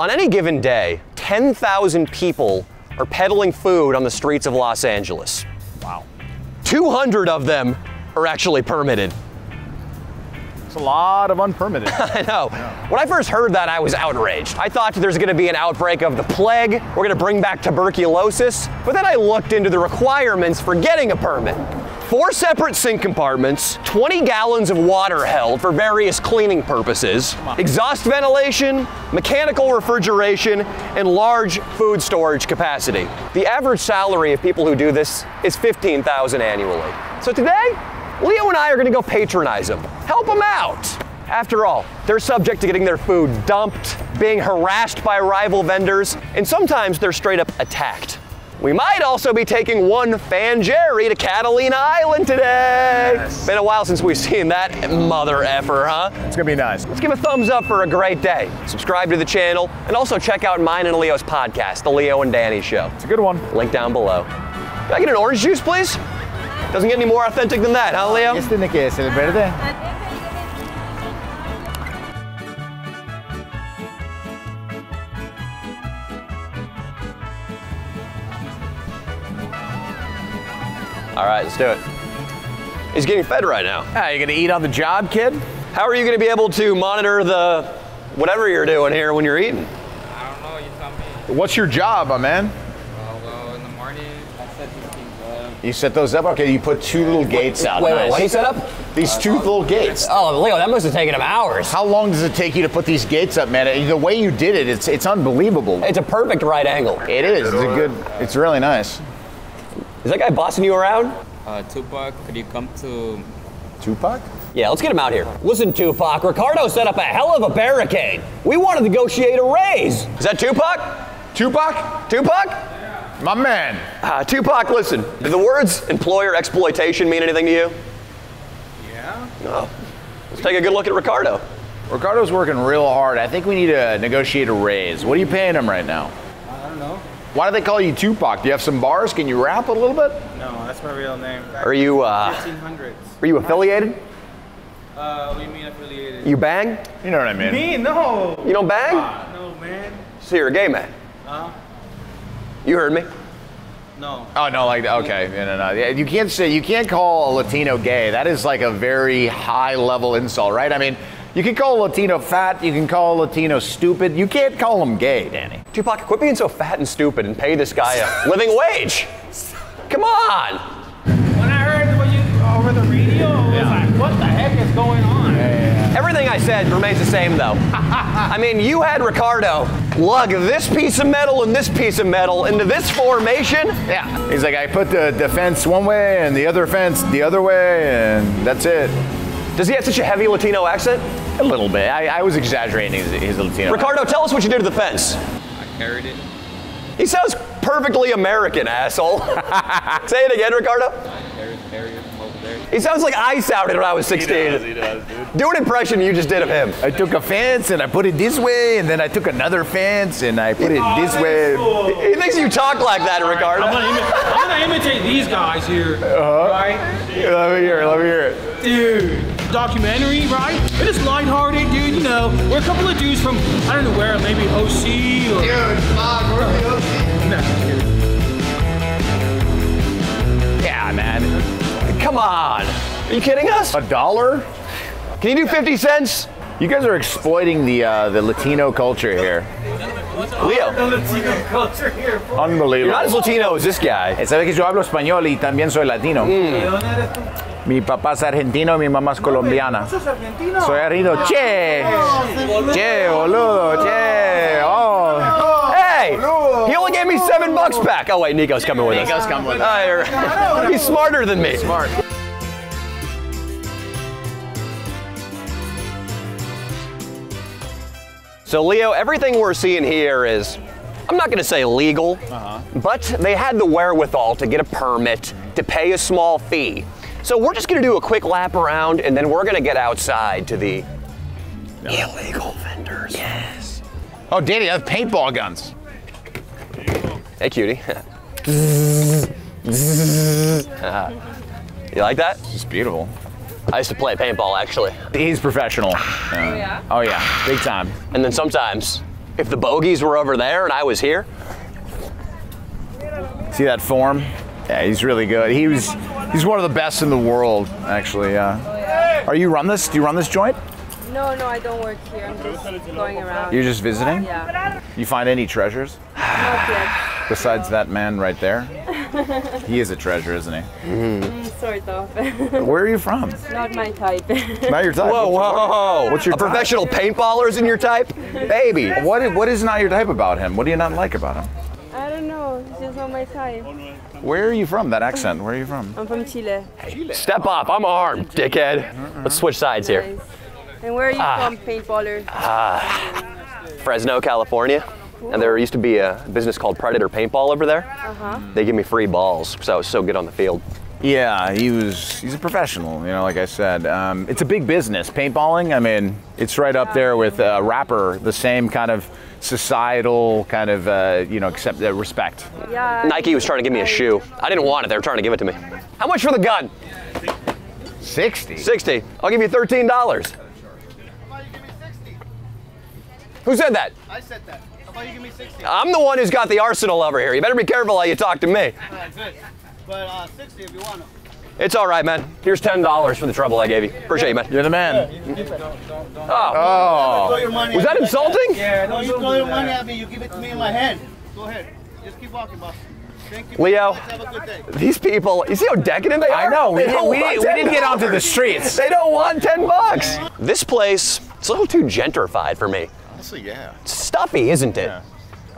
On any given day, 10,000 people are peddling food on the streets of Los Angeles. Wow. 200 of them are actually permitted. It's a lot of unpermitted. I know. When I first heard that, I was outraged. I thought there's gonna be an outbreak of the plague, we're gonna bring back tuberculosis, but then I looked into the requirements for getting a permit. Four separate sink compartments, 20 gallons of water held for various cleaning purposes, exhaust ventilation, mechanical refrigeration, and large food storage capacity. The average salary of people who do this is 15,000 annually. So today, Leo and I are gonna go patronize them, help them out. After all, they're subject to getting their food dumped, being harassed by rival vendors, and sometimes they're straight up attacked. We might also be taking one fan Jerry to Catalina Island today. Yes. Been a while since we've seen that mother effer, huh? It's gonna be nice. Let's give a thumbs up for a great day. Subscribe to the channel, and also check out mine and Leo's podcast, The Leo and Danny Show. It's a good one. Link down below. Can I get an orange juice, please? Doesn't get any more authentic than that, huh, Leo? Este de qué es el verde? All right, let's do it. He's getting fed right now. Ah, you gonna eat on the job, kid? How are you going to be able to monitor the whatever you're doing here when you're eating? I don't know, you tell me. What's your job, my man? Uh, well, in the morning, I set these up. You set those up? Okay, you put two little gates out. Wait, wait, Nice. what he set up? These two little gates. Oh, Leo, that must have taken him hours. How long does it take you to put these gates up, man? The way you did it, it's it's unbelievable. It's a perfect right angle. It is. It's a good. It's really nice. Is that guy bossing you around? Uh, Tupac, could you come to... Tupac? Yeah, let's get him out here. Listen, Tupac, Ricardo set up a hell of a barricade. We want to negotiate a raise. Is that Tupac? Tupac? Tupac? Yeah. My man. Uh, Tupac, listen. Do the words employer exploitation mean anything to you? Yeah? No. Let's take a good look at Ricardo. Ricardo's working real hard. I think we need to negotiate a raise. What are you paying him right now? I don't know. Why do they call you Tupac? Do you have some bars? Can you rap a little bit? No, that's my real name. Are you, uh, 1500s. are you affiliated? Uh, what do you mean affiliated? You bang? You know what I mean. Me? No! You don't bang? Ah, no, man. So you're a gay man. Huh? You heard me. No. Oh no, like okay, no, no, no. Yeah, You can't say you can't call a Latino gay. That is like a very high level insult, right? I mean, you can call a Latino fat. You can call a Latino stupid. You can't call him gay, Danny. Tupac, quit being so fat and stupid and pay this guy a living wage. Come on. When I heard what you over the radio, I was like, what the heck is going on? Yeah. Everything I said remains the same, though. I mean, you had Ricardo lug this piece of metal and this piece of metal into this formation. Yeah. He's like, I put the, the fence one way and the other fence the other way, and that's it. Does he have such a heavy Latino accent? A little bit. I, I was exaggerating his, his Latino. Ricardo, tell us what you did to the fence. I carried it. He sounds perfectly American, asshole. Say it again, Ricardo. I carried, carried it from over there. He sounds like I sounded when I was 16. does, dude. Do an impression you just did of him. I took a fence and I put it this way, and then I took another fence and I put it this way. He thinks you talk like that, Ricardo. I'm gonna, imi- I'm gonna imitate these guys here, Uh right? Let me hear it. Let me hear it. Dude, documentary, right? It is lighthearted, dude. You know, we're a couple of dudes from I don't know where, maybe OC or. Dude, Bob, we're the OC. Nah, dude. Yeah, man. Come on. Are you kidding us? A dollar? Can you do 50 cents? You guys are exploiting the uh, the Latino culture here. Leo, Latino culture here. you're not as Latino as this guy. Sabes que yo hablo español y también soy latino. Mi papá es argentino y mi mamá es colombiana. ¿Sos argentino? Soy argentino. Ah, che, che, boludo, che. Oh. Hey, he only gave me seven bucks back. Oh wait, Nico's coming with us. Nico's coming with us. He's smarter than me. Smart. So Leo, everything we're seeing here is, I'm not gonna say legal, uh-huh. but they had the wherewithal to get a permit, to pay a small fee. So we're just gonna do a quick lap around and then we're gonna get outside to the illegal vendors. Yes. Oh, Danny, I have paintball guns. Hey cutie. You like that? It's beautiful. I used to play paintball actually. He's professional. Oh yeah. Oh yeah, big time. And then sometimes if the bogeys were over there and I was here. See that form? Yeah, he's really good. He was he's one of the best in the world, actually. Uh, are you run this? Do you run this joint? No, no, I don't work here. I'm just going around. You're just visiting? Yeah. You find any treasures Not yet. besides that man right there? he is a treasure, isn't he? Mm, Sort of. Where are you from? Not my type. Not your type. Whoa, whoa, whoa, whoa. What's your a type? professional paintballer's in your type? Baby. What is, what is not your type about him? What do you not like about him? I don't know. It's just not my type. Where are you from? That accent. Where are you from? I'm from Chile. Chile. Step up. I'm armed, dickhead. Let's switch sides here. And where are you Ah. from, paintballer? Ah. Fresno, California. And there used to be a business called Predator Paintball over there. Uh-huh. They give me free balls, so I was so good on the field. Yeah, he was. He's a professional. You know, like I said, um, it's a big business. Paintballing. I mean, it's right up there with uh, rapper. The same kind of societal kind of uh, you know accept uh, respect. Yeah. Nike was trying to give me a shoe. I didn't want it. They were trying to give it to me. How much for the gun? Sixty. 60. I'll give you $13. Who said that? I said that. How about you give me 60? I'm the one who's got the arsenal over here. You better be careful how you talk to me. Alright, good. But uh, 60 if you want to. It's all right, man. Here's $10 for the trouble I gave you. Appreciate you, man. You're the man. Oh, Throw your money was that insulting? Yeah, no, you throw your money at me, you give it to me in my hand. Go ahead. Just keep walking, boss. Thank you. Leo. Have a good day. These people, you see how decadent they are? I know. We, They don't we, want we didn't get onto the streets. They don't want 10 bucks. This place, it's a little too gentrified for me. Honestly, yeah. It's stuffy, isn't it? Yeah.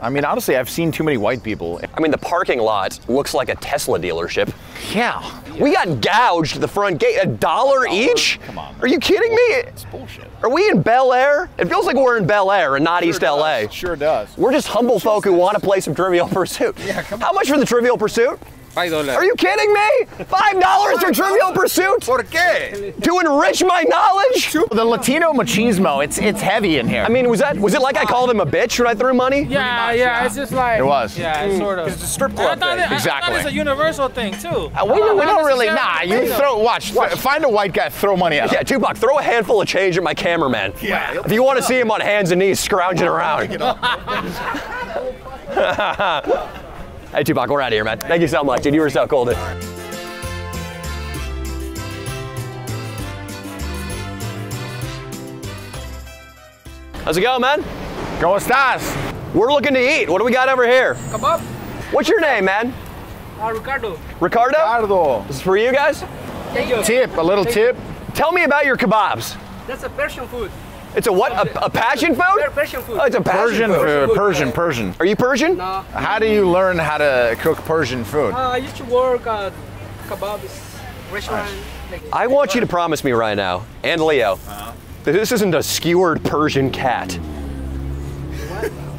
I mean, honestly, I've seen too many white people. I mean, the parking lot looks like a Tesla dealership. Yeah. We got gouged the front gate. A dollar each? Come on. Are you kidding me? It's bullshit. Are we in Bel Air? It feels like we're in Bel Air and not East LA. Sure does. We're just humble folk who want to play some Trivial Pursuit. Yeah, come on. How much for the Trivial Pursuit? Five dollars. Are you kidding me? Five dollars for Trivial Pursuit? ¿Por qué? To enrich my knowledge? The Latino machismo, it's it's heavy in here. I mean, was that was it like I called him a bitch when I threw money? Yeah, yeah, it's just like It was. Yeah, it's sort of. It's a strip club thought, thing. it, I Exactly. thought it's a universal thing too. Uh, we, don't- we don't really. Nah, you throw. Watch. Watch. Find a white guy. Throw money at him. Yeah, Tupac, throw a handful of change at my cameraman. Yeah. If you want to see him on hands and knees scrounging around. hey, Tupac, we're out of here, man. Thank you so much, dude. You were so cool, dude. How's it going, man? ¿Cómo estás? We're looking to eat. What do we got over here? Kebab. What's your name, man? Uh, Ricardo. Ricardo? Ricardo. This is for you guys? Thank you. Tip. A little tip. Tell me about your kebabs. That's a Persian food. It's a what? A, a passion food? Persian food. Oh, it's a passion Persian food. food. Persian. Persian. Are you Persian? Uh, How do you learn how to cook Persian food? I used to work at kebabs restaurant. Like, I want you to promise me right now, and Leo, that this isn't a skewered Persian cat.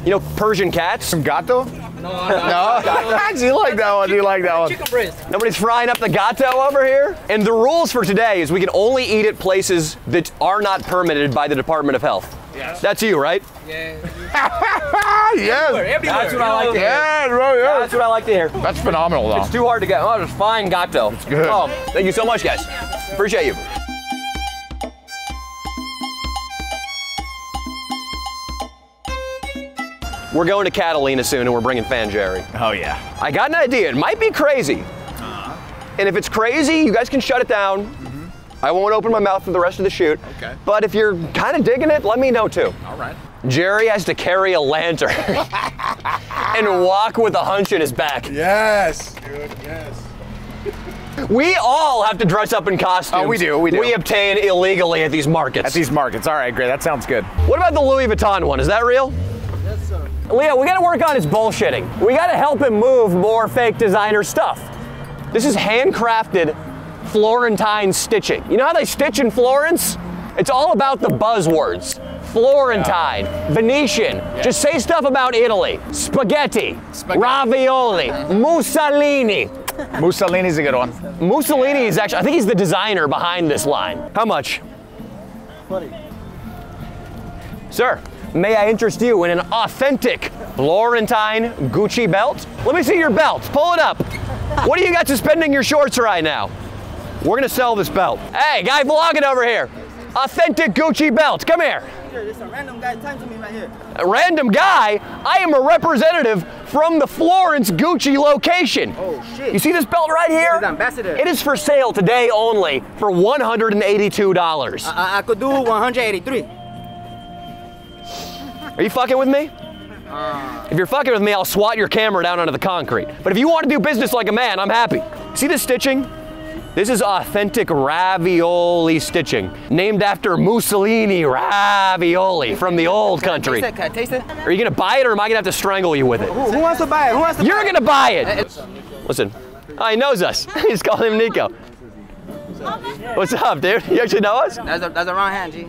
You know Persian cats? Some gato? no, No. do you like that one? Do you like that one? chicken breast. Nobody's frying up the gato over here. And the rules for today is we can only eat at places that are not permitted by the Department of Health. Yes. That's you, right? Yeah. yes. Everywhere. That's what I like to hear. Yeah, bro, yeah. That's what I like to hear. That's phenomenal, though. It's too hard to get. Oh, it's fine gato. It's good. Oh, thank you so much, guys. Appreciate you. We're going to Catalina soon and we're bringing Fan Jerry. Oh yeah. I got an idea. It might be crazy. Uh-huh. And if it's crazy, you guys can shut it down. Mm-hmm. I won't open my mouth for the rest of the shoot. Okay. But if you're kind of digging it, let me know too. All right. Jerry has to carry a lantern and walk with a hunch in his back. Yes, dude, yes. We all have to dress up in costumes. Oh, we do, we do. We obtain illegally at these markets. At these markets. All right, great. That sounds good. what about the Louis Vuitton one? Is that real? Yes, sir. Leo, we gotta work on his bullshitting. We gotta help him move more fake designer stuff. This is handcrafted Florentine stitching. You know how they stitch in Florence? It's all about the buzzwords. Florentine, Venetian. Just say stuff about Italy. Spaghetti, ravioli, Mussolini. Mussolini's a good one. Mussolini is actually, I think he's the designer behind this line. How much? Sir, may I interest you in an authentic Florentine Gucci belt? Let me see your belt. Pull it up. What do you got suspending your shorts right now? We're gonna sell this belt. Hey, guy vlogging over here. Authentic Gucci belt. Come here. There's a random guy me right here. A random guy, I am a representative from the Florence Gucci location. Oh shit. You see this belt right here? The ambassador. It is for sale today only for $182. I, I could do 183. Are you fucking with me? Uh. If you're fucking with me, I'll swat your camera down onto the concrete. But if you want to do business like a man, I'm happy. See this stitching? This is authentic ravioli stitching, named after Mussolini ravioli from the old country. Taste it, can I taste it? Are you gonna buy it or am I gonna have to strangle you with it? Who, who wants to buy it? Who wants to You're buy gonna buy it! Listen, oh, he knows us. He's calling him Nico. What's up, dude? You actually know us? That's a, that's the wrong hand, G.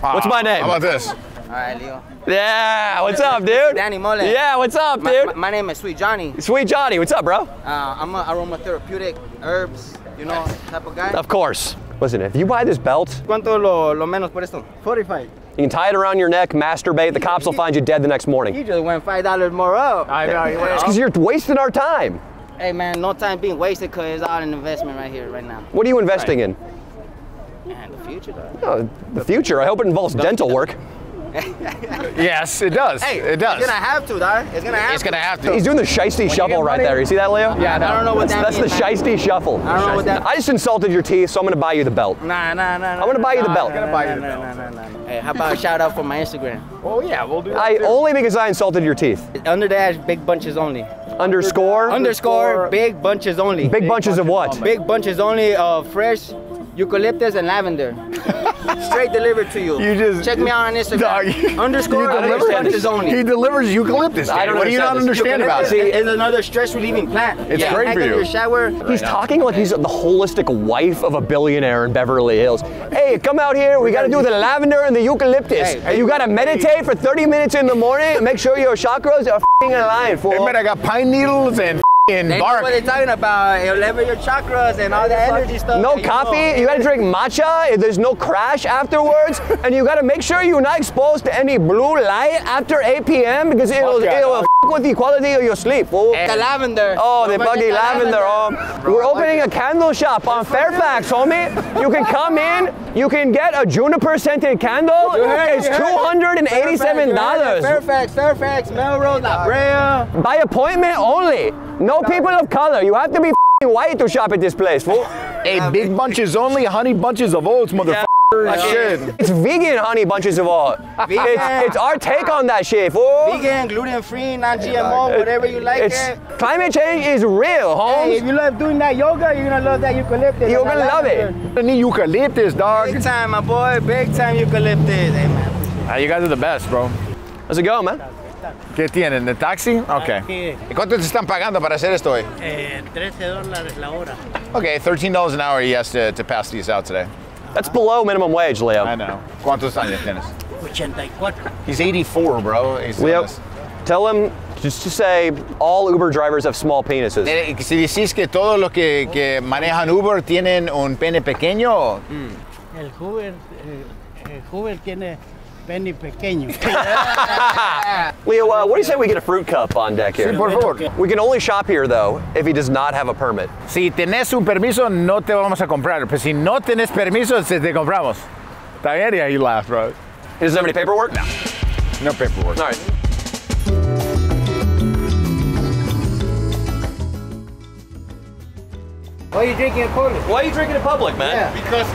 What's my uh, name? How about this? All right, Leo. Yeah, what's up, dude? Danny Mole. Yeah, what's up, My, dude? my, my name is Sweet Johnny. Sweet Johnny, what's up, bro? Uh, I'm a aromatherapeutic herbs, you know, type of guy. Of course. Listen, if you buy this belt, ¿Cuánto lo, lo menos por esto? 45. you can tie it around your neck, masturbate, the cops will find you dead the next morning. You just went $5 more up. I know. You went Because you're wasting our time. Hey man, no time being wasted because it's all an investment right here, right now. What are you investing in? Man, the future, though. Oh, the future. I hope it involves dental work. Yes, it does. Hey, it does. It's gonna have to, dog. It's gonna have It's to. gonna have to. He's doing the shiesty shuffle right there. You see that, Leo? Yeah, I don't know what That's, that that's the means, man. shiesty shuffle. I don't know what that- I just insulted your teeth, so I'm gonna buy you the belt. Nah, nah, nah. nah. I'm gonna buy you the belt. Nah, nah, buy you the belt. Hey, how about a shout out for my Instagram? Oh yeah, we'll do that. I only because I insulted your teeth. Under dash, big bunches only. Underscore. Underscore, big bunches only. Big bunches of what? Big bunches only of fresh eucalyptus and lavender. Straight delivered to you. You just- check me out on Instagram. Dog, Underscore, you big only. He delivers eucalyptus. I don't what do you not understand understand this. about Eucalyptus it? is another stress relieving plant. It's Yeah, great heck for you. Your shower. He's talking like he's the holistic wife of a billionaire in Beverly Hills. Hey, come out here. We got to do the lavender and the eucalyptus. Hey, and you got to meditate for 30 minutes in the morning and make sure your chakras are f***ing aligned, fool. Hey, man, I got pine needles and They know bark. what they're talking about. It'll level your chakras and all the energy stuff. No that you coffee. You gotta drink matcha. There's no crash afterwards, and you gotta make sure you're not exposed to any blue light after 8 p.m. because it'll, yeah, it'll f- with the quality of your sleep. Oh. The lavender. Oh, the Don't fucking the lavender. Oh, we're opening a candle shop on Fairfax, homie. You can come in. You can get a juniper scented candle. Heard It's you heard it. two hundred and eighty-seven dollars Fairfax, Fairfax, Melrose, La Brea. Uh, by appointment only. No people of color. You have to be f***ing white to shop at this place, fool. Hey, big bunches only, honey bunches of oats, motherfucker. Shit. It's vegan honey bunches of oat. Vegan. It's, it's our take on that shit, fool. Vegan, gluten free, non GMO, whatever you like It's it. climate change is real, Hey, if you love doing that yoga, you're gonna love that eucalyptus. You're gonna love it. lavender. I need eucalyptus, dog. Big time, my boy. Big time eucalyptus. Hey, man. Ah, you guys are the best, bro. How's it going, man? ¿Qué tienen? ¿De taxi? Ok. ¿Y cuánto te están pagando para hacer esto hoy? Eh, 13 dólares la hora. Okay, $13 an hour he has to, to pass these out today. That's below minimum wage, Leo. I know. ¿Cuántos años tienes? 84. He's 84, bro. He's Leo, tell him just to say all Uber drivers have small penises. Si decís que todos los que, que manejan Uber tienen un pene pequeño, El Hoover, eh, el Hoover tiene pene pequeño. Leo, uh, what do you say we get a fruit cup on deck here? Sí, por favor. We can only shop here though if he does not have a permit. si tenés un permiso, no te vamos a comprar. Pero si no tenés permiso, se te compramos. Está bien? Yeah, you laugh, bro. He doesn't have any paperwork? No. No paperwork. All right. Why are you drinking in public? Why are you drinking in public, man? Because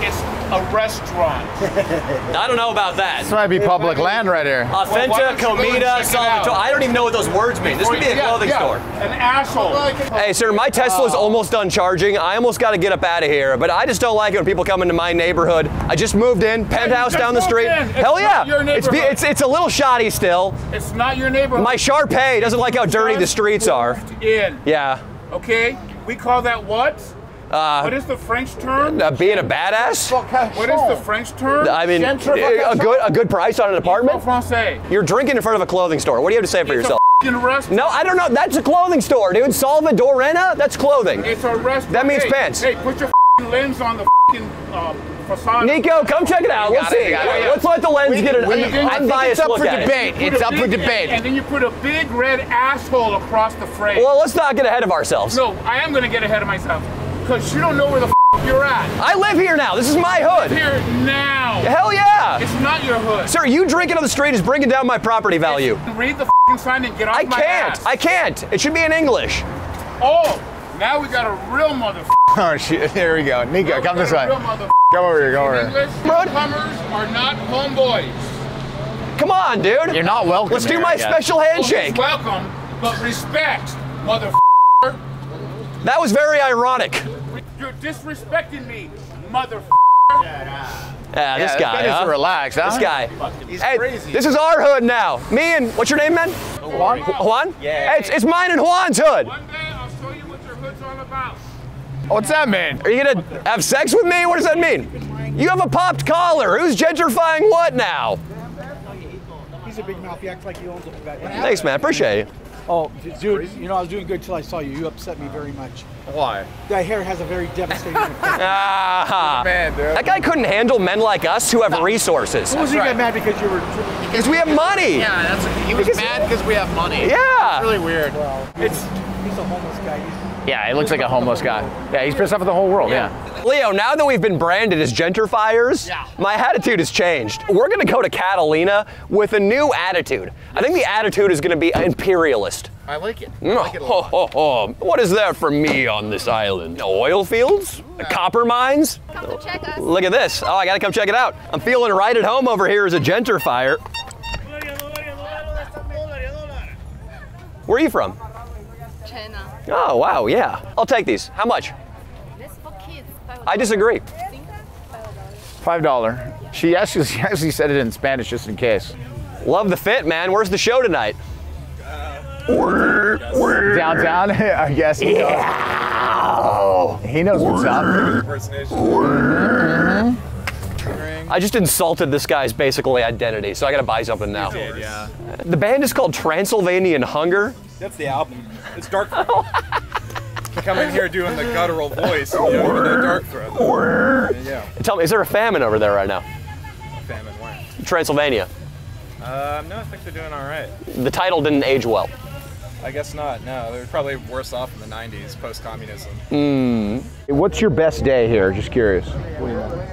it's a restaurant. I don't know about that. This might be public land right here. Why Authentic, don't you go and Comida, check it out? Salvatore. I don't even know what those words mean. This could be a clothing yeah, store. An asshole. Hey, sir, my Tesla's oh. almost done charging. I almost got to get up out of here, but I just don't like it when people come into my neighborhood. I just moved in, penthouse just down the street. It's Hell yeah. not your it's, it's it's a little shoddy still. It's not your neighborhood. My Shar-Pei doesn't like how dirty the streets are. In. Yeah. Okay? We call that what? What is the French term? Uh, being a badass. What is the French term? I mean, a good a good price on an apartment. You're drinking in front of a clothing store. What do you have to say for It's yourself? a f***ing restaurant. No, I don't know. That's a clothing store, dude. Salvadorena? That's clothing. It's a restaurant. That means hey, pants. Hey, put your f***ing lens on the f***ing uh, facade. Nico, come check it out. Let's it, see. it. Let's let the lens get an, we- an I think unbiased it's up for debate. It's up for debate. And then you put a big red asshole across the frame. Well, let's not get ahead of ourselves. no, I am going to get ahead of myself. Because you don't know where the f- you're at. I live here now. This is my hood. Here now. Hell yeah. It's not your hood. Sir, you drinking on the street is bringing down my property value. Read the f- sign and get off I my can't. ass. I can't. It should be in English. oh, now we got a real mother. Oh shit! Here we go. Nico, come this way. Real mother. Come over here. Come over here. English Bro. newcomers are not homeboys. Come on, dude. You're not welcome. Let's do my I guess. special Well, handshake. welcome, but respect, mother. That was very ironic. You're disrespecting me, mother. Yeah, Yeah, this guy, needs huh? to relax, huh? This guy. He's Hey, crazy. this is our hood now. Me and what's your name, man? Juan. Juan? Yeah. Hey, it's, it's mine and Juan's hood. One day I'll show you what your hood's all about. What's that mean? Are you gonna have sex with me? What does that mean? You have a popped collar. Who's gentrifying what now? He's a big mouth. He acts like he owns a guy. Thanks, man. Appreciate it. Oh, dude, you know I was doing good till I saw you. You upset me very much. Why? That hair has a very devastating effect. Ah, Man, dude. that guy couldn't handle men like us who have resources. Who was he get mad because you were? Because we have money. Yeah, that's. He was mad because we have money. Yeah. It's Really weird. It's he's a homeless guy. He's, Yeah, he looks like a homeless guy. Yeah, he's pissed off at the whole world. Yeah. Leo, now that we've been branded as gentrifiers, my attitude has changed. We're gonna go to Catalina with a new attitude. I think the attitude is gonna be imperialist. I like it. Ho, ho, ho. What is there for me on this island? Oil fields? Copper mines? Come to check us. Look at this. Oh, I gotta come check it out. I'm feeling right at home over here as a gentrifier. Where are you from? China. Oh, wow, yeah. I'll take these. How much? This for kids. I disagree. Five dollar. She actually, she actually said it in Spanish just in case. Love the fit, man. Where's the show tonight? Downtown, I guess. He knows. He knows what's up. Mm-hmm. I just insulted this guy's basically identity, so I gotta buy something now. yeah. The band is called Transylvanian Hunger. That's the album. It's Darkthrone. Come in here doing the guttural voice, and you don't even Darkthrone. Yeah, Tell me, is there a famine over there right now? famine where? Transylvania. Um, no, I think they're doing all right. The title didn't age well. I guess not. No, they're probably worse off in the '90s, post-communism. What's your best day here? Just curious.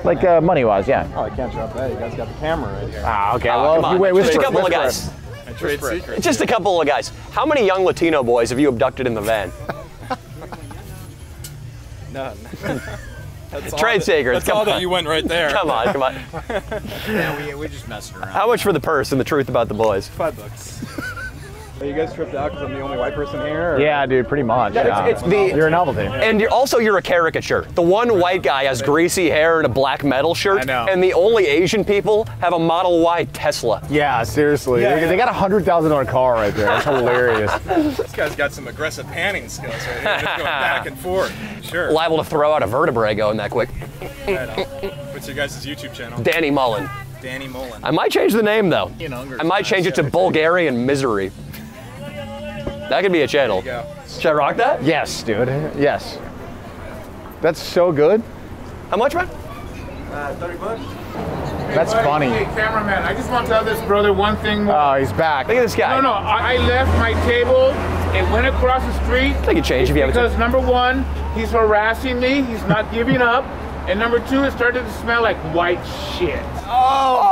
Like uh, money wise, yeah. Oh, I can't drop that. You guys got the camera right here. Ah, okay. Oh, well, come if you on. wait, Just a couple of whisper it. guys. I trade secrets. Just a couple of guys. How many young Latino boys have you abducted in the van? None. That's all Trade that- secrets, That's come all on. that you went right there. Come on, come on. Yeah, we, we're just messing around. How much for the purse and the truth about the boys? Five bucks. Are you guys tripped out because I'm the only white person here? or- Yeah, dude, pretty much. yeah. it's the- You're a novelty. And you're also you're a caricature. The one white guy has greasy hair and a black metal shirt, I know. and the only Asian people have a Model Y Tesla. Yeah, seriously. Yeah, they, yeah. they got a hundred thousand dollar car right there. That's hilarious. This guy's got some aggressive panning skills right here. Just going back and forth. Sure. Liable to throw out a vertebrae going that quick. Right on. What's your guys' YouTube channel? Danny Mullen. Danny Mullen. I might change the name though. Ian Unger's I might change it to Bulgarian Misery. That could be a channel. There. Should I rock that? yes, dude. Yes. That's so good. How much, man? Uh, thirty bucks. That's Hey, funny. Hey, cameraman, I just want to tell this brother one thing more. Oh, he's back. Look at this guy. no, no, I, I left my table and went across the street. Take a change if you have a Because number one, he's harassing me. He's not giving up. And number two, it started to smell like white shit. Oh!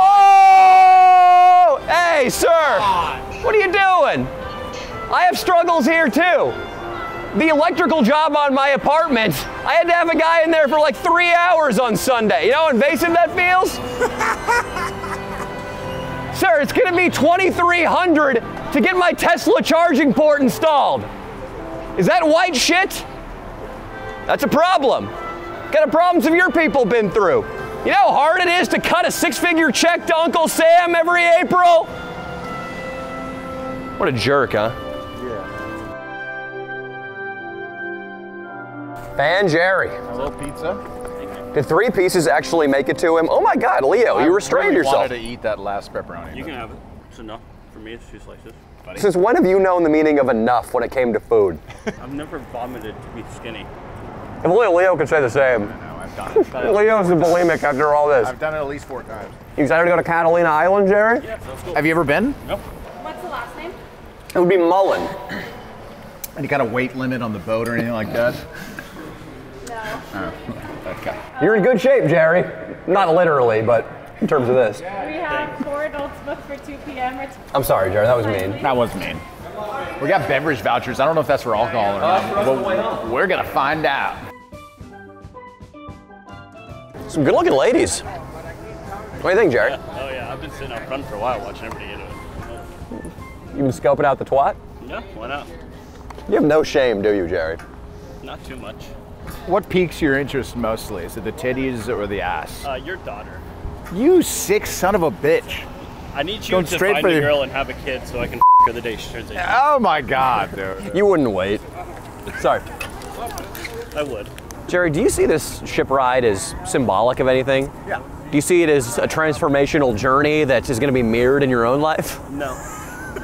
Oh! Hey, sir! What are you doing? I have struggles here too. The electrical job on my apartment, I had to have a guy in there for like three hours on Sunday. You know how invasive that feels? sir, it's gonna be 2300 to get my Tesla charging port installed. Is that white shit? That's a problem. What kind of problems have your people been through? You know how hard it is to cut a six figure check to Uncle Sam every April? What a jerk, huh? Fan Jerry. A little pizza. Did three pieces actually make it to him? Oh my God, Leo, you restrained really yourself. wanted to eat that last pepperoni. You can have it. It's enough. For me, it's two slices. Since when have you known the meaning of enough when it came to food? I've never vomited to be skinny. If only Leo could say the same. No, I've done it. Leo's a bulimic after all this. I've done it at least four times. You excited to go to Catalina Island, Jerry? Have you ever been? Nope. What's the last name? It would be Mullen. And you got a weight limit on the boat or anything like that? Oh. Okay. You're in good shape, Jerry. Not literally, but in terms of this. We have four adults booked for 2 p.m. It's I'm sorry, Jerry. That was mean. That was mean. We got beverage vouchers. I don't know if that's for alcohol or not. but we're gonna find out. Some good looking ladies. What do you think, Jerry? Oh yeah, I've been sitting out front for a while watching everybody get it. You been scoping out the twat? Yeah, why not? You have no shame, do you, Jerry? Not too much. What piques your interest mostly? Is it the titties or the ass? Uh, your daughter. You sick son of a bitch. I need you Going to straight find for a the- girl and have a kid so I can her the day she turns 18. Oh my god, dude. You wouldn't wait. Sorry. I would. Jerry, do you see this ship ride as symbolic of anything? Yeah. Do you see it as a transformational journey that is going to be mirrored in your own life? No.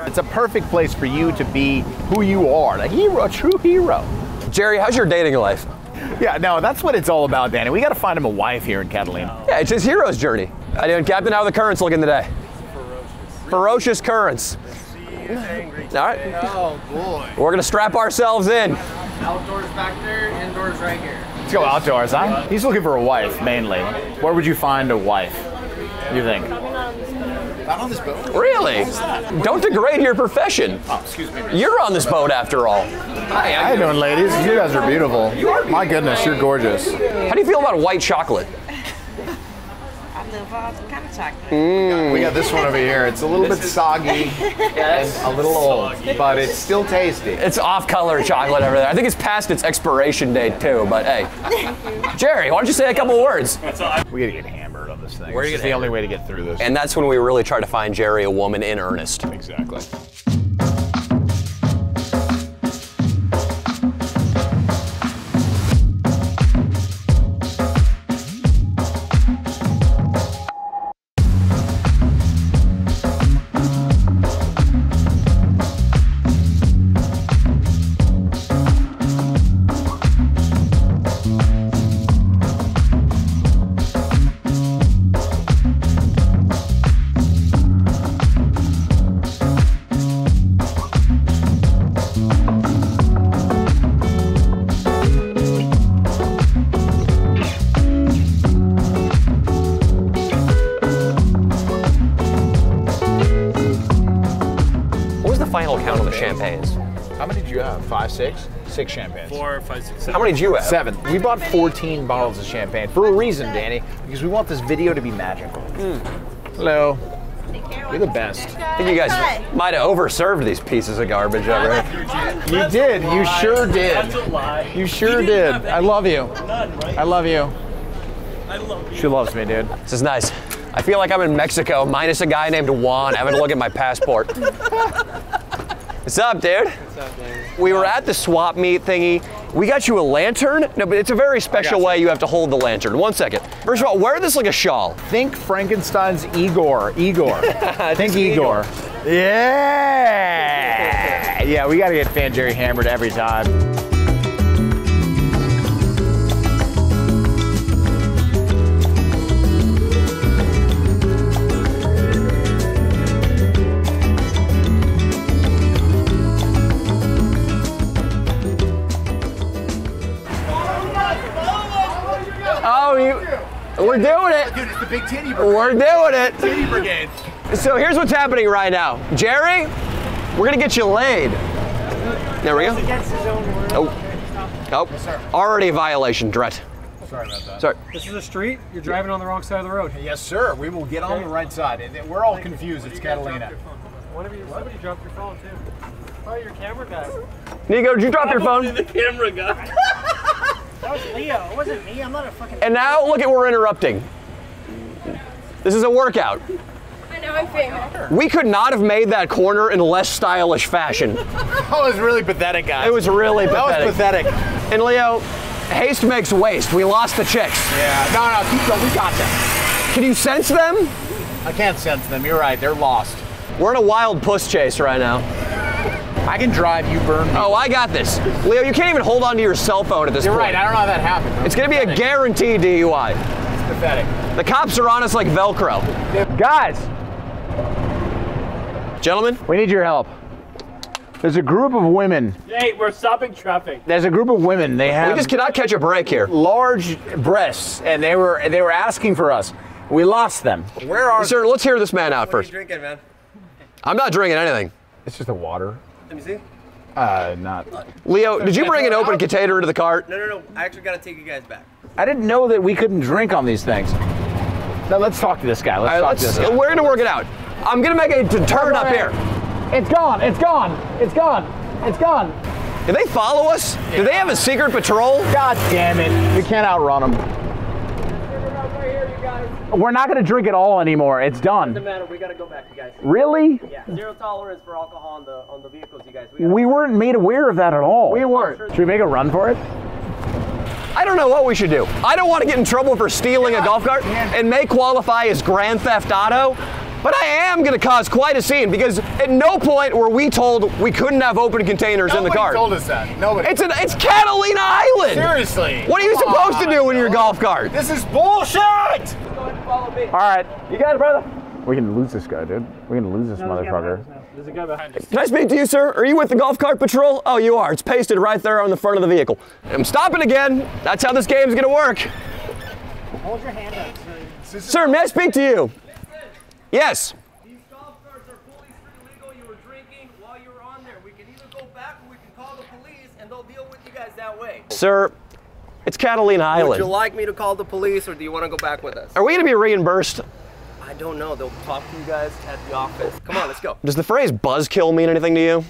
It's a perfect place for you to be who you are, a hero, a true hero. Jerry, how's your dating life? Yeah, no, that's what it's all about, Danny. We got to find him a wife here in Catalina. Yeah, it's his hero's journey. I doing, Captain, how are the currents looking today? Ferocious Ferocious currents. All right. Oh boy. We're going to strap ourselves in. Outdoors back there, indoors right here. Let's go outdoors, huh? He's looking for a wife, mainly. Where would you find a wife? What do you think? Not on this boat. Really? Don't degrade your profession. Oh, excuse me. You're on this boat after all. Hi, how you doing, ladies? You guys are beautiful. You are. My goodness, you're gorgeous. How do you feel about white chocolate? I love all kind of chocolate. Mm. We got this one over here. It's a little bit soggy and a little old, but it's still tasty. It's off-color chocolate over there. I think it's past its expiration date too. But hey, Jerry, why don't you say a couple words? We gotta get hammered on this thing. Where This you is get the only way to get through this. And that's when we really try to find Jerry a woman in earnest. Exactly. How many did you have? Seven. We bought 14 bottles of champagne for a reason, Danny, because we want this video to be magical. Hmm. Hello. You're the best. I think you guys might have overserved these pieces of garbage over here. You did. You sure did. That's a lie. You sure didn't did. have I love you. I love you. I love you. She loves me, dude. This is nice. I feel like I'm in Mexico, minus a guy named Juan having to look at my passport. What's up, dude? We were at the swap meet thingy. We got you a lantern. No, but it's a very special you. way you have to hold the lantern. One second. First of all, wear this like a shawl. Think Frankenstein's Igor. Igor. Think Igor. Yeah. Yeah, we gotta get Fan Jerry hammered every time. We're doing it. Dude, it's the big titty brigade. We're doing it. titty brigade. So here's what's happening right now. Jerry, we're gonna get you laid. There we go. Oh. Oh, Yes, already a violation, Dret. Sorry about that. Sorry. This is a street. You're driving on the wrong side of the road. Yes, sir. We will get on the right side. We're all confused. It's Catalina. One you, somebody dropped your phone too. Oh, your camera guy. Nico, did you drop your phone? the camera guy. That was Leo. It wasn't me. I'm not a fucking. And now look at we're interrupting. This is a workout. I know I'm famous. We could not have made that corner in less stylish fashion. That was really pathetic, guys. It was really pathetic. that was pathetic. And Leo, haste makes waste. We lost the chicks. Yeah. No, no, keep going. We got them. Can you sense them? I can't sense them. You're right. They're lost. We're in a wild puss chase right now. I can drive. You burn me. Oh, I got this. Leo, you can't even hold on to your cell phone at this You're point. right. I don't know how that happened. It's gonna be a guaranteed DUI. It's pathetic. The cops are on us like Velcro. Guys, gentlemen, We need your help. There's a group of women. Hey, we're stopping traffic. There's a group of women. They have We just cannot catch a break here. large breasts, and they were they were asking for us. We lost them. Where are? Sir, let's hear this man out first. What are you drinking, man? I'm not drinking anything. It's just a water. Let me see. Uh, not. Leo, did you bring an open container into the cart? No, no, no. I actually gotta take you guys back. I didn't know that we couldn't drink on these things. Now let's talk to this guy. Let's All right, talk let's, to this guy. we're gonna work it out. I'm gonna make a turn up here. It's gone. It's gone. It's gone. It's gone. Do they follow us? Do they have a secret patrol? God damn it. We can't outrun them. We're not going to drink it all anymore. It's done. matter. We gotta go back, you guys. Really? Yeah. Zero tolerance for alcohol on the on the vehicles, you guys. We We weren't made aware of that at all. We weren't. Should we make a run for it? I don't know what we should do. I don't want to get in trouble for stealing a golf cart and may qualify as grand theft auto. But I am going to cause quite a scene because at no point were we told we couldn't have open containers in the cart. Nobody cart. told us that. Nobody. It's an it's Catalina Island. Seriously. What are you Come supposed to on, do in your dude. golf cart? This is bullshit. follow me. All right. You got it, brother. We're going to lose this guy, dude. We're going to lose this motherfucker. There's a guy behind us. Can I speak to you, sir? Are you with the golf cart patrol? Oh, you are. It's pasted right there on the front of the vehicle. I'm stopping again. That's how this game's gonna work. Hold your hand up. sir. Sir, may I speak to you? Yes. These golf carts are fully illegal. You were drinking while you were on there. We can either go back or we can call the police and they'll deal with you guys that way. Sir, it's Catalina Island. Would you like me to call the police or do you want to go back with us? Are we gonna be reimbursed? I don't know. They'll talk to you guys at the office. Come on, let's go. Does the phrase buzzkill mean anything to you?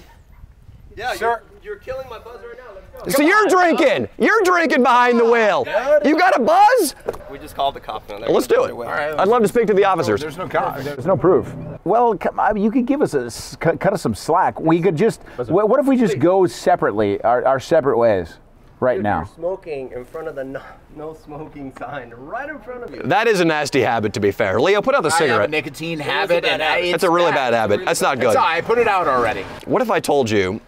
Yeah, Sir. You're, you're killing my buzz right now. Let's go. So you're drinking. You're drinking behind the wheel. You got a buzz? We just called the cops now. Well, let's do it. I'd love to speak to the officers. There's no There's no proof. Well, come on, you could give us a s- cut, cut us some slack. We could just. What, what if we just go separately, our, our separate ways, right Dude, now? You're smoking in front of the no, no smoking sign right in front of you. That is a nasty habit, to be fair. Leo, put out the cigarette. nicotine habit, and I- That's a really bad habit. That's not good. I put it out already. What if I told you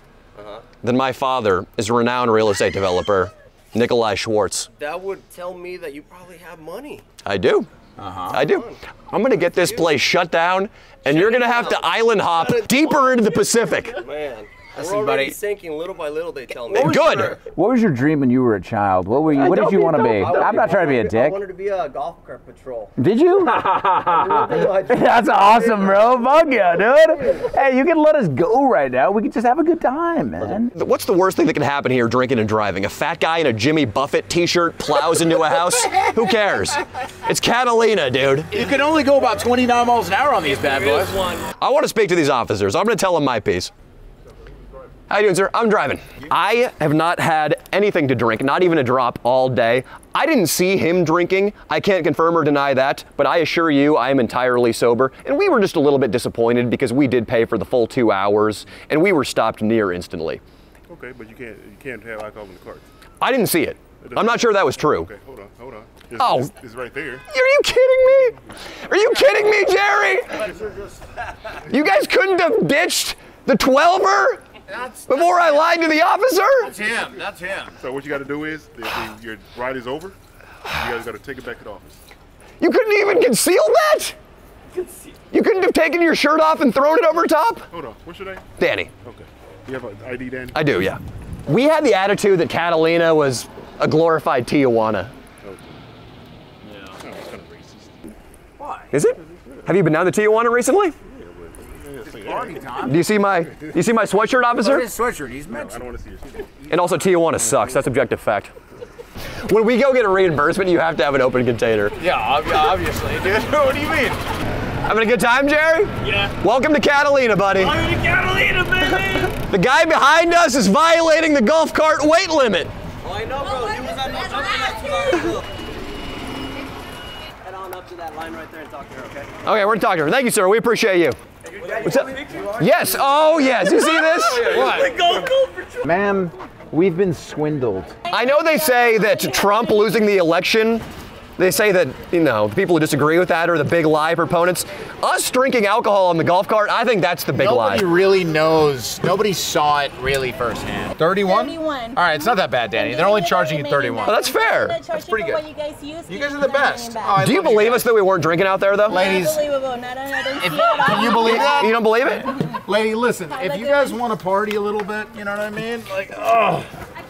that my father is a renowned real estate developer, Nikolai Schwartz? That would tell me that you probably have money. I do. Uh-huh. I do. I'm gonna get this place shut down, and you're gonna have to island hop deeper into the Pacific. Man, Listen, we're already buddy. sinking little by little. They tell me. Good. What was your dream when you were a child? What were you? What did you want to be? I'm not trying to be a dick. I wanted to be a golf cart patrol. Did you? That's awesome, bro. Fuck yeah, dude. Hey, you can let us go right now. We can just have a good time, man. What's the worst thing that can happen here drinking and driving? A fat guy in a Jimmy Buffett t-shirt plows into a house? Who cares? It's Catalina, dude. You can only go about 29 miles an hour on these bad boys. I want to speak to these officers. I'm going to tell them my piece. How you doing, sir? I'm driving. I have not had anything to drink, not even a drop all day. I didn't see him drinking. I can't confirm or deny that, but I assure you I am entirely sober. And we were just a little bit disappointed because we did pay for the full two hours and we were stopped near instantly. Okay, but you can't you can't have alcohol in the carts. I didn't see it. I'm not sure that was true. Okay, hold on, hold on. It's, Oh. it's, it's right there. Are you kidding me? Are you kidding me, Jerry? You guys couldn't have ditched the 12er before I lied to the officer? That's him. That's him. So what you got to do is, if your ride is over, you guys got to take it back to the office. You couldn't even conceal that? Conceal. You couldn't have taken your shirt off and thrown it over top? Hold on, what's your name? Danny, Okay. You have an ID, Danny? I do, yeah. We had the attitude that Catalina was a glorified Tijuana. Okay. Yeah. Oh, it's kind of racist. Why? Is it? Have you been down to Tijuana recently? Party time. Do you see my do you see my sweatshirt, officer? His sweatshirt. He's I don't want to see it. And also Tijuana sucks. That's objective fact. When we go get a reimbursement, you have to have an open container. Yeah, obviously, dude. what do you mean? Having a good time, Jerry? Yeah. Welcome to Catalina, buddy. I'm in Catalina, baby! The guy behind us is violating the golf cart weight limit. Oh, I know, bro. He was on no jumping that two hours. Head on up to that line right there and talk to her, okay? Okay, we're talking to her. Thank you, sir. We appreciate you. What's up? Yes. Oh, yes. You see this? Oh, what? Go, go Ma'am, we've been swindled. I know they say that Trump losing the election They say that, you know, the people who disagree with that are the big lie proponents. Us drinking alcohol on the golf cart, I think that's the big Nobody lie. Nobody really knows. Nobody saw it really firsthand. 31? 31. All right, it's not that bad, Danny. They're only charging you 31. Oh, that's fair. That's pretty good. You guys, You guys are the best. Oh, Do you love you believe us that we weren't drinking out there, though? Ladies, Unbelievable. Not, I If- it at all. can you believe that? You don't believe it? Lady, listen, if you guys want to party a little bit, you know what I mean? Like, oh,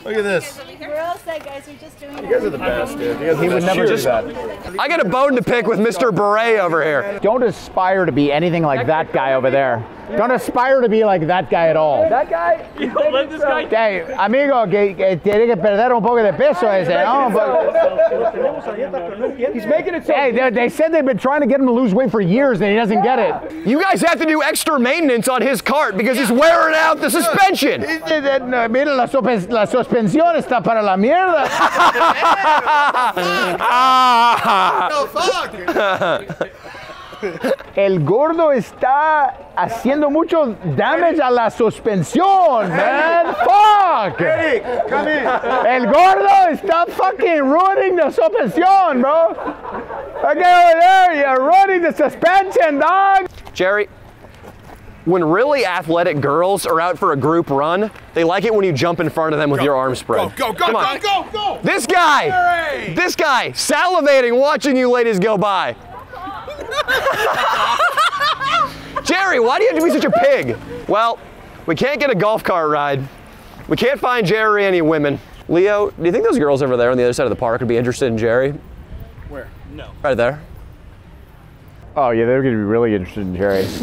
look at this. We're all set, guys. We're just doing You guys are the best, dude. You guys He would best. never do that. I got a bone to pick with Mr. Beret over here. Don't aspire to be anything like that guy over there. Don't aspire to be like that guy at all. That guy? let this guy. Hey, amigo, que, que tiene que perder un poco de peso ese, no? He's making it so. Hey, they, they said they've been trying to get him to lose weight for years and he doesn't get it. You guys have to do extra maintenance on his cart because he's wearing out the suspension. Mira, la, suspensión está para la mierda. Ah. El gordo está haciendo mucho damage a la suspensión, man. Fuck. come in. El gordo está fucking ruining the suspensión, bro. Look over there, you're ruining the suspension, dog. Jerry, when really athletic girls are out for a group run, they like it when you jump in front of them with your arms spread. Go, go, Come on. go, go, go! This guy, Jerry! this guy, salivating watching you ladies go by. Jerry, why do you have to be such a pig? Well, we can't get a golf cart ride. We can't find Jerry any women. Leo, do you think those girls over there on the other side of the park would be interested in Jerry? Where? No. Right there. Oh yeah, they're gonna be really interested in Jerry.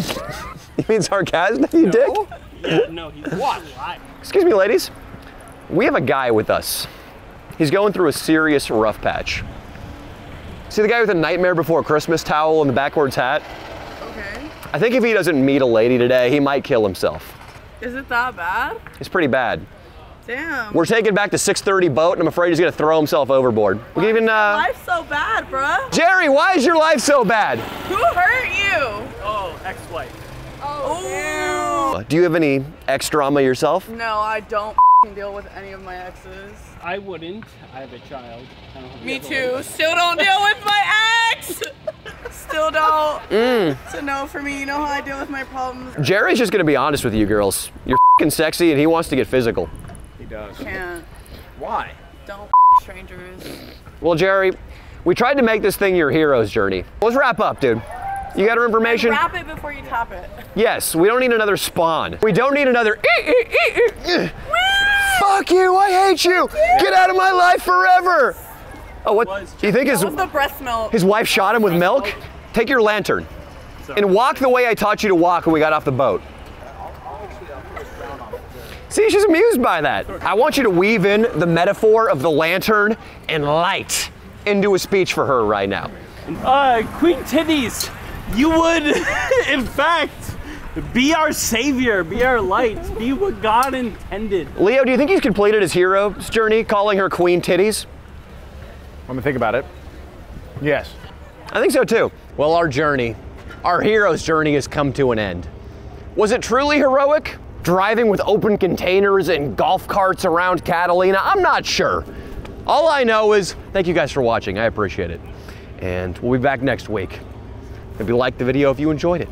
You mean sarcastic, you dick? Yeah, no, he's what? Lie. Excuse me, ladies. We have a guy with us. He's going through a serious rough patch. See the guy with the nightmare before Christmas towel and the backwards hat? Okay. I think if he doesn't meet a lady today, he might kill himself. Is it that bad? It's pretty bad. Damn. We're taking back the 6:30 boat, and I'm afraid he's gonna throw himself overboard. We can even, uh, Life's so bad, bruh. Jerry, why is your life so bad? Who hurt you? Oh, ex-wife. Oh. Do you have any ex drama yourself? No, I don't deal with any of my exes. I wouldn't. I have a child. I don't have Me too. Still don't deal with my ex. Still don't. Mm. It's a no for me. You know how I deal with my problems. Jerry's just gonna be honest with you, girls. You're fing sexy, and he wants to get physical. He does. Can't. Why? Don't f- strangers. Well, Jerry, we tried to make this thing your hero's journey. Let's wrap up, dude. You got our information? Wrap it before you tap it. Yes, we don't need another spawn. We don't need another. Fuck you! I hate you! Get out of my life forever! Oh, what? Do you think his That was the breast milk. his wife shot him with milk? Take your lantern and walk the way I taught you to walk when we got off the boat. See, she's amused by that. I want you to weave in the metaphor of the lantern and light into a speech for her right now. Uh, Queen Titties, you would, in fact, be our savior, be our light, be what God intended. Leo, do you think he's completed his hero's journey calling her Queen Titties? Let me think about it. Yes. I think so too. Well, our journey, our hero's journey has come to an end. Was it truly heroic? Driving with open containers and golf carts around Catalina? I'm not sure. All I know is thank you guys for watching. I appreciate it. And we'll be back next week. Maybe like the video if you enjoyed it.